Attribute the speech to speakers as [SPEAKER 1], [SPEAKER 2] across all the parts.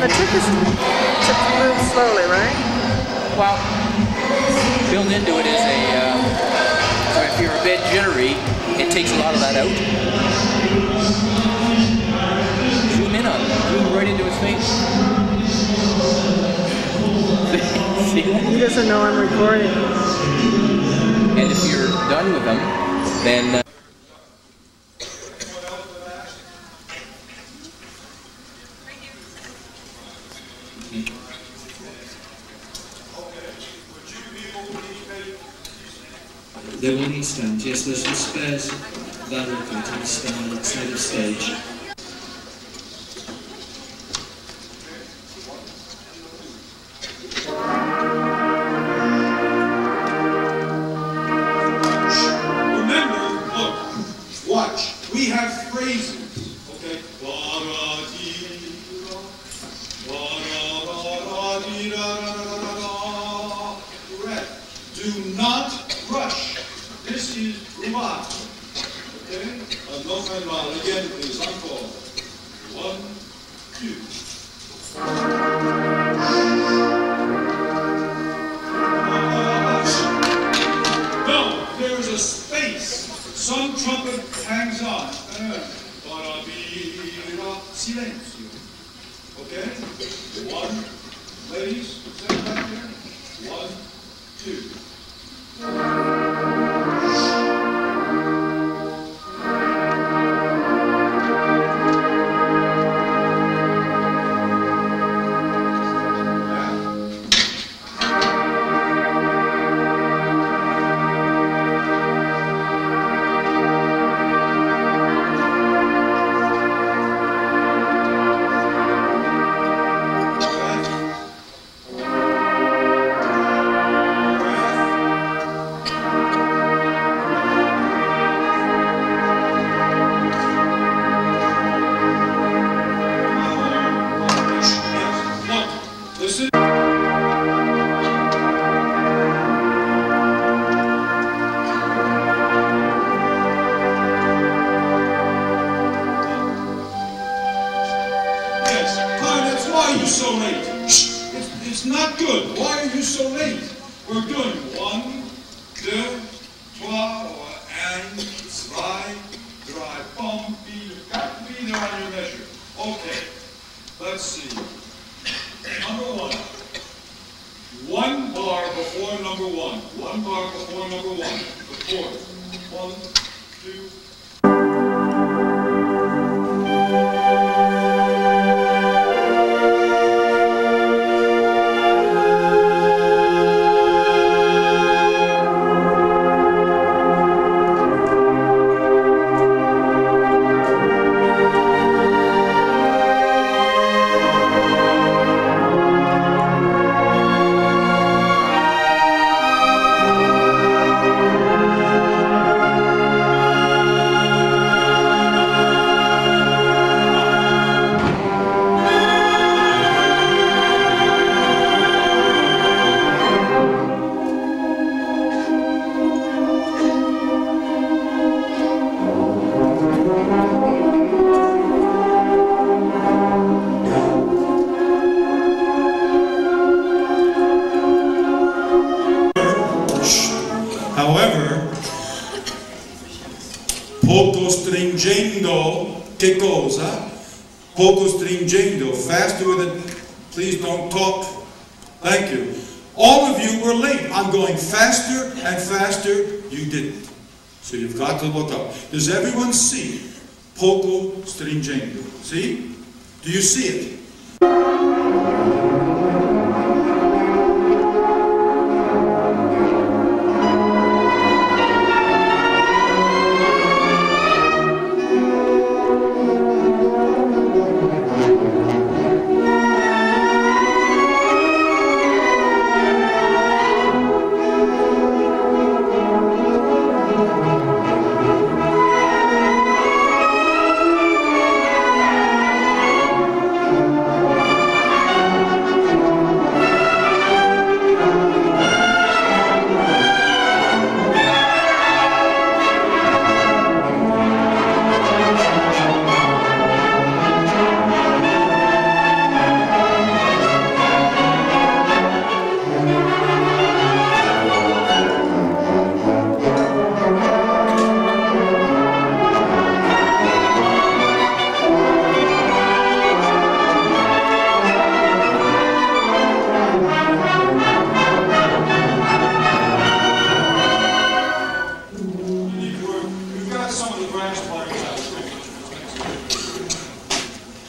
[SPEAKER 1] And the trick is to move slowly, right?
[SPEAKER 2] Well, built into it is a, uh, so if you're a bit jittery, it takes a lot of that out. Zoom in on it. Zoom right into his face. See? He
[SPEAKER 1] doesn't know I'm recording.
[SPEAKER 2] And if you're done with him, then uh,
[SPEAKER 3] there's some spares that'll go to the stage.
[SPEAKER 4] Che cosa? Poco stringendo, faster with it. Please don't talk. Thank you. All of you were late. I'm going faster and faster. You didn't. So you've got to look up. Does everyone see poco stringendo? See? Do you see it?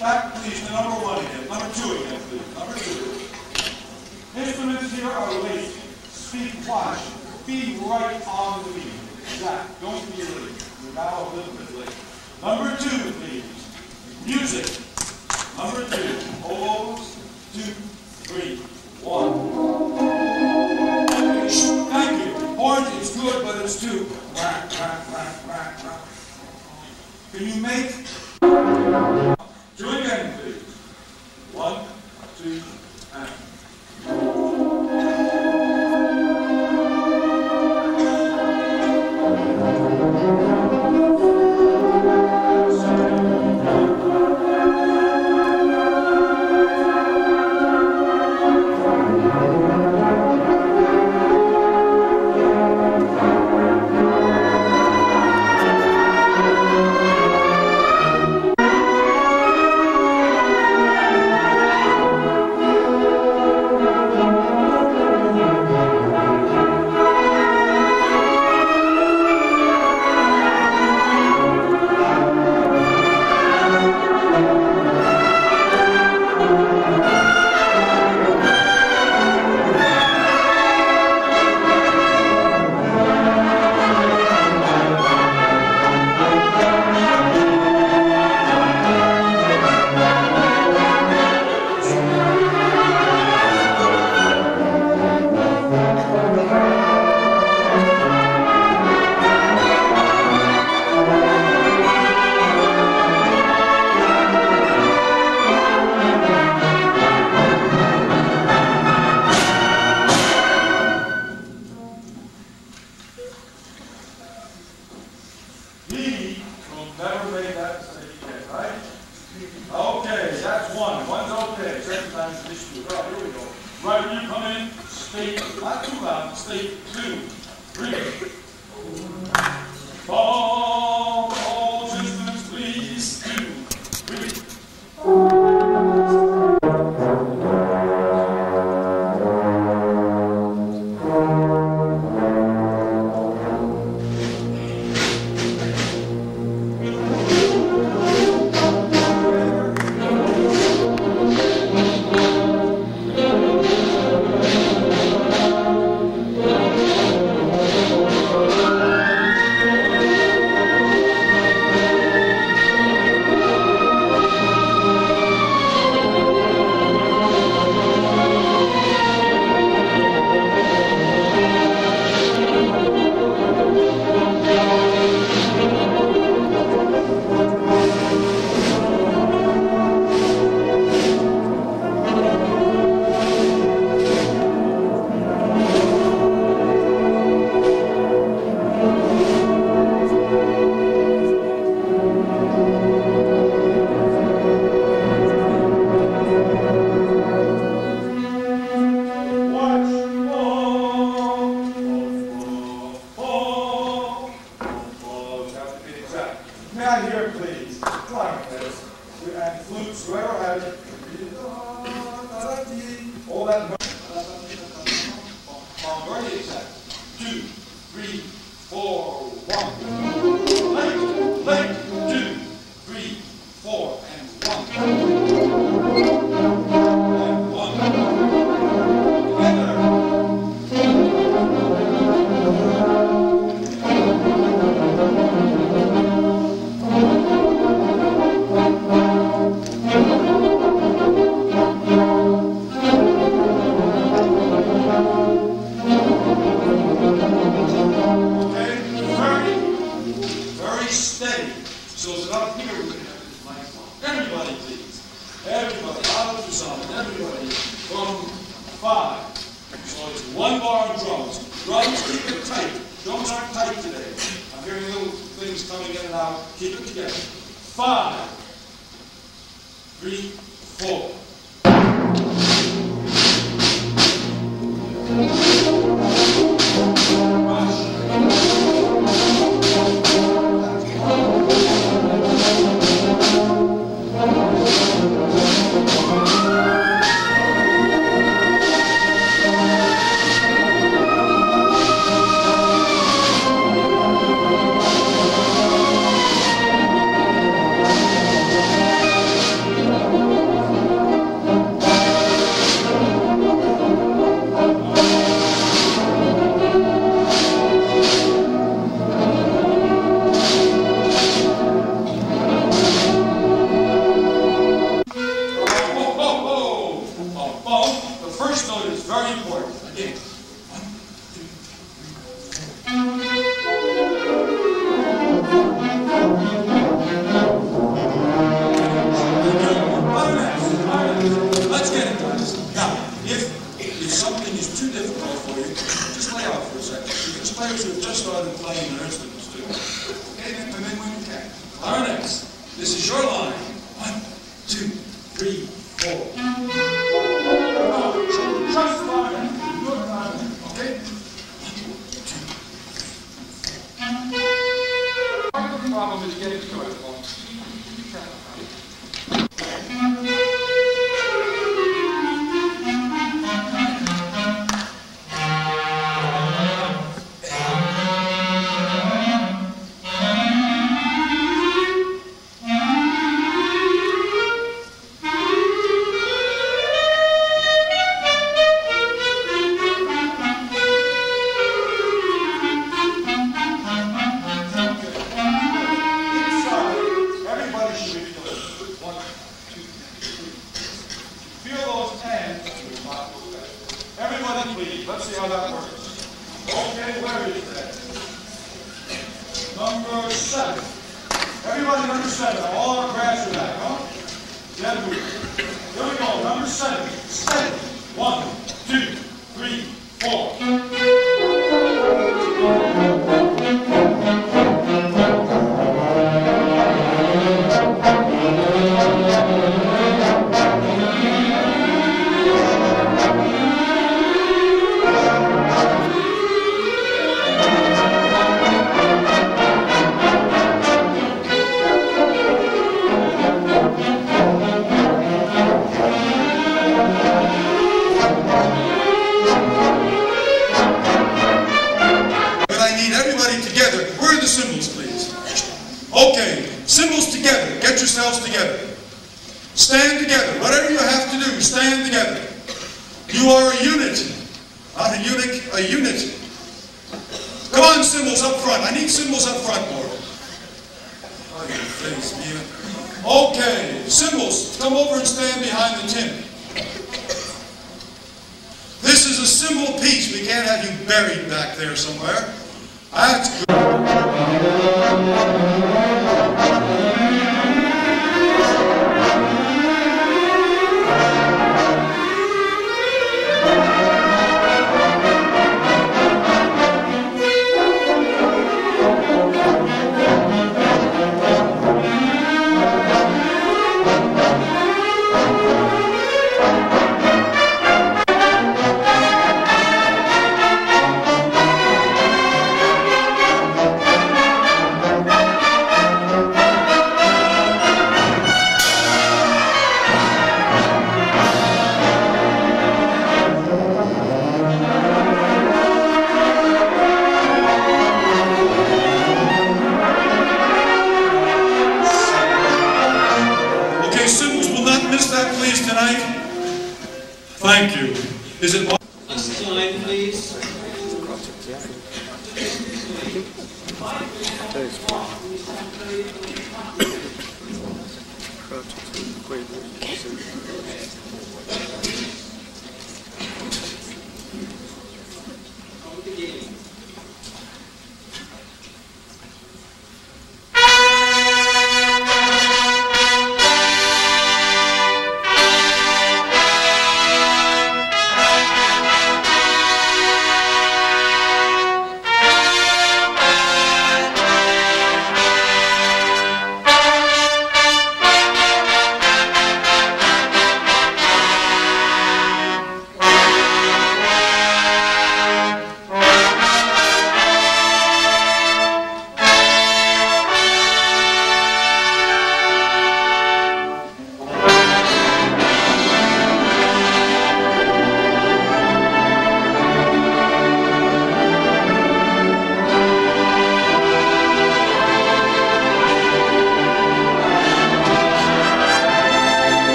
[SPEAKER 4] Back, please, to number one again. Number two again, please. Number two. Instruments here are late. Speak watch. Be right on the beat. Zach, don't be late. You're now a little bit late. Number two, please. Music. Number two. Holos. Two, three, one. Thank you. Orange is good, but it's too. Whack, whack, whack, whack, whack. Can you make? Do it again, please. One, two, now, if, if something is too difficult for you, just lay out for a second. You can play who have just started playing their instruments too. Okay, then come in when you can. Clarinets, this is your line. The cymbals, please? Okay, cymbals together. Get yourselves together. Stand together. Whatever you have to do, stand together. You are a unit. Not a eunuch, a unit. Come on, cymbals up front. I need cymbals up front more. Oh, your face, Mia. Okay, cymbals, come over and stand behind the tent. This is a cymbal piece. We can't have you buried back there somewhere. That's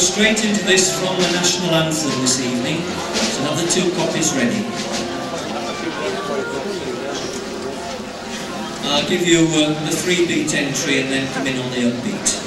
[SPEAKER 3] straight into this from the National Anthem this evening. There's another two copies ready. I'll give you uh, the three-beat entry and then come in on the upbeat.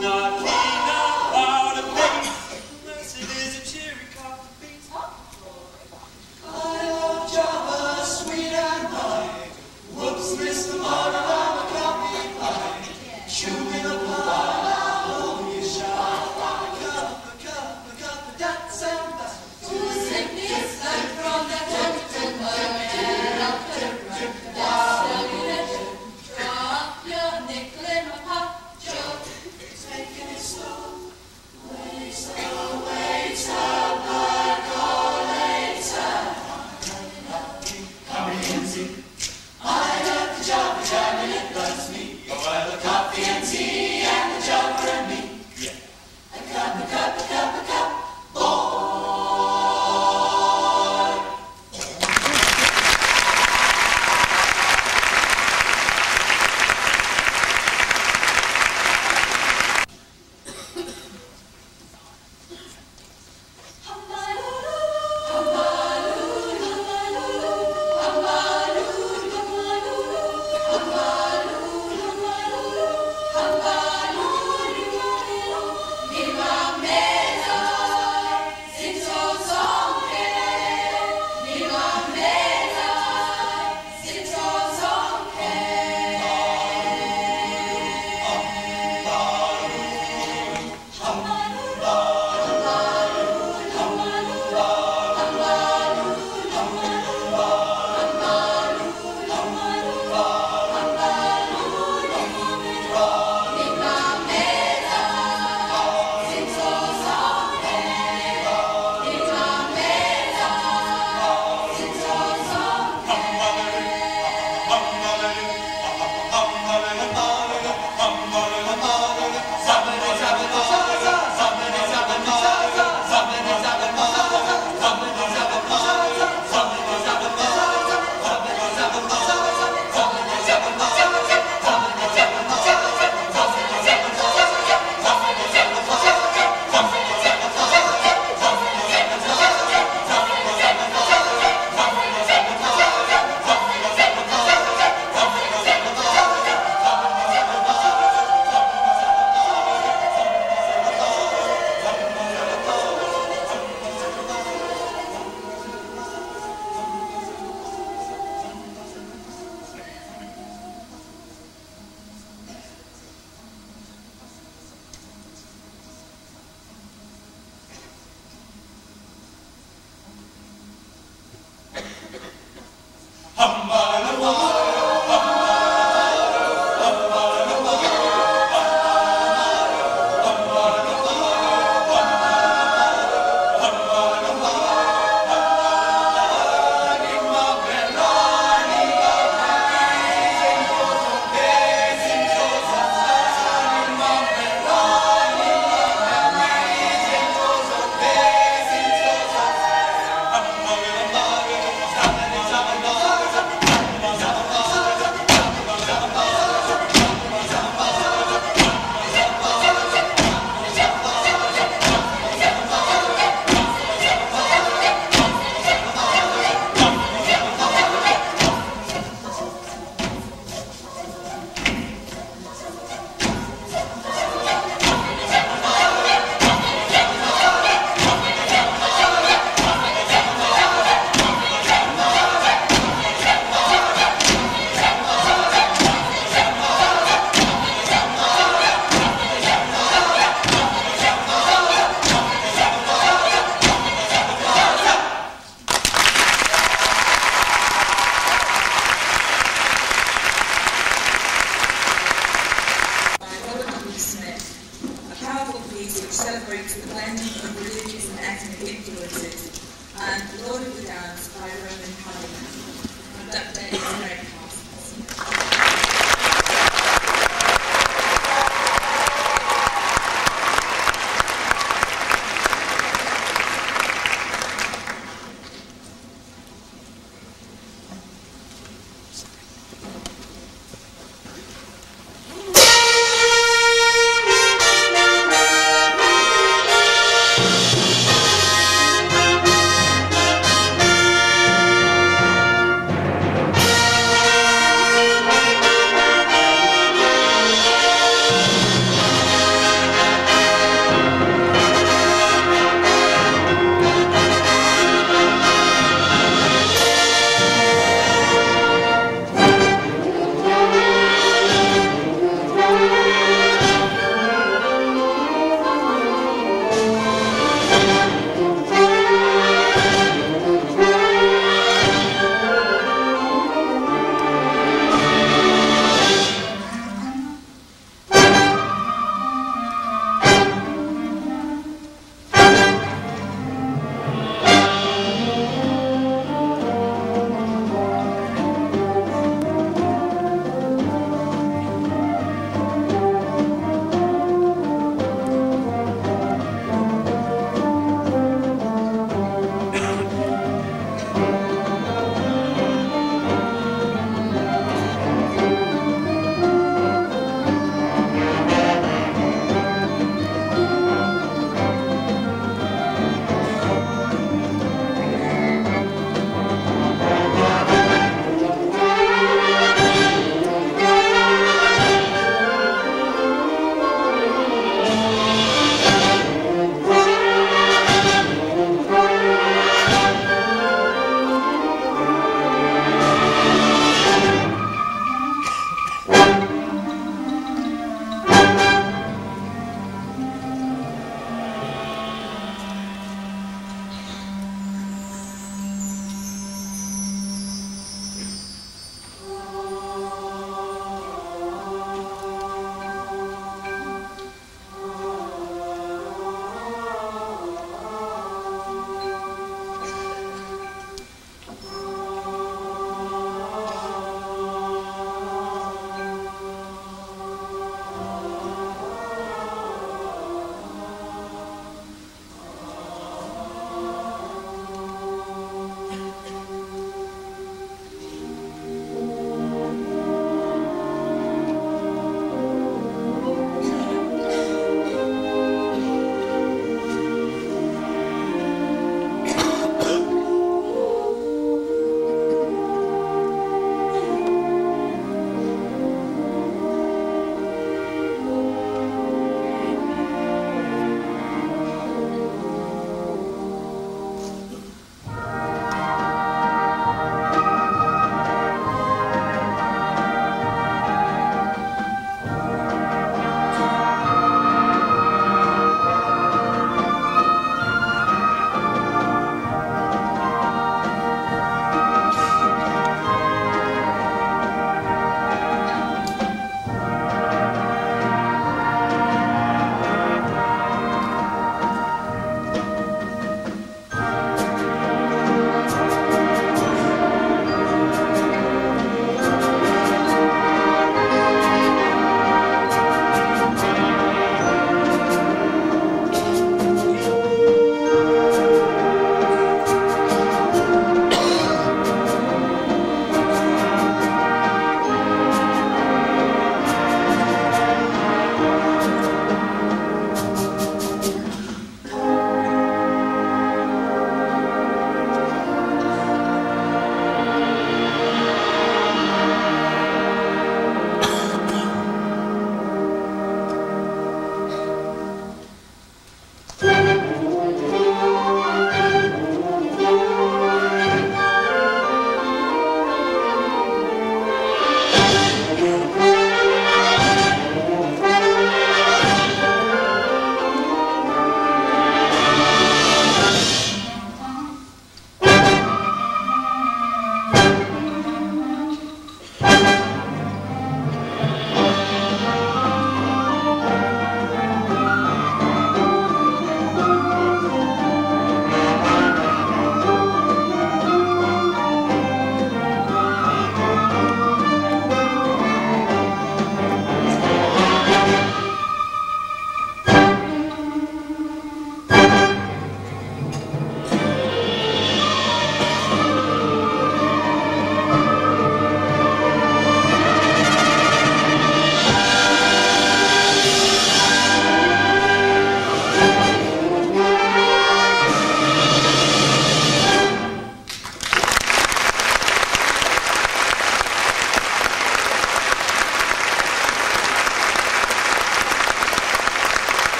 [SPEAKER 5] not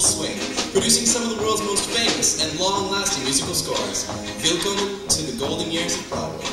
[SPEAKER 6] full swing, producing some of the world's most famous and long-lasting musical scores. welcome to the golden years of Broadway.